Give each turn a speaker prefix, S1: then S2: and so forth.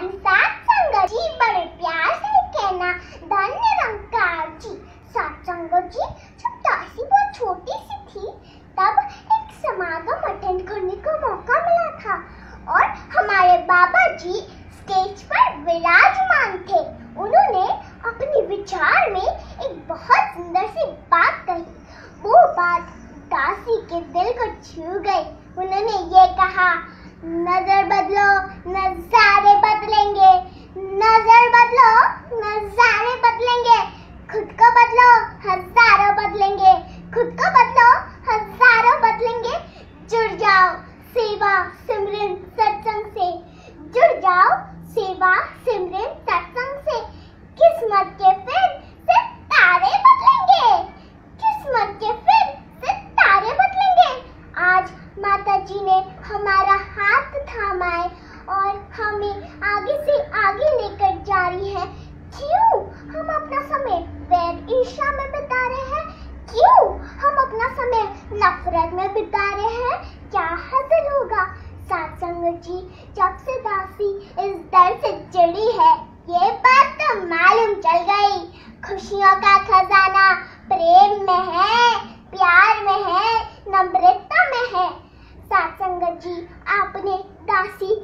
S1: प्यारी सात संगत जी बड़े प्यार से कहना धन्य रंकार जी सात संगत जी जब दासी बहुत छोटी सी थी तब एक समागम अटेंड करने का मौका मिला था और हमारे बाबा जी स्टेज पर विराजमान थे उन्होंने अपने विचार में एक बहुत सुंदर सी बात कही वो बात दासी के दिल को छू गई। उन्होंने ये कहा नज़र बदलो नजारे बदलेंगे नज़र बदलो नजारे बदलेंगे खुद को बदलो हज़ारों बदलेंगे खुद को बदलो हज़ारों बदलेंगे जुड़ जाओ सेवा सिमरन सत्संग से। जुड़ जाओ सेवा सिमरन सत्संग से। किस्मत के फिर से तारे बदलेंगे। किस्मत के फिर से तारे बदलेंगे। आज माता जी ने हमारा हाथ थामा है और हमें आगे से आगे लेकर जा रही है। क्यों हम अपना समय वैर ईर्षा में बिता रहे हैं? क्यों हम अपना समय नफरत में बिता रहे हैं क्या हासिल होगा? सत्संग जी, जब से दासी इस दर से जुड़ी है, ये बात तो मालूम चल गई। खुशियों का खजाना प्रेम में है, प्यार में है, नम्रता में है। सात सत्संग जी, आपने दासी